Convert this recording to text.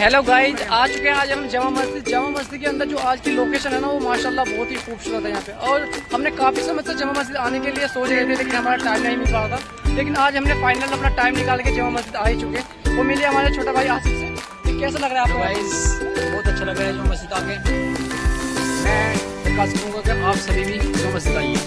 Hello guys आ चुके हैं आज हम जमा मस्जिद। जमा मस्जिद के अंदर जो आज की लोकेशन है ना, वो माशाल्लाह बहुत ही खूबसूरत है यहाँ पे। और हमने काफ़ी समय से जमा मस्जिद आने के लिए सोच रहे थे, लेकिन हमारा टाइम नहीं मिल रहा था। लेकिन आज हमने फाइनल अपना टाइम निकाल के जमा मस्जिद आ ही चुके वो मिले हमारे छोटा भाई आसिफ से। कैसा लग रहा है आपको? गाइस बहुत अच्छा लग रहा है जमा मस्जिद आके। मैं विकास करूँगा कि आप सभी भी जमा मस्जिद आइए।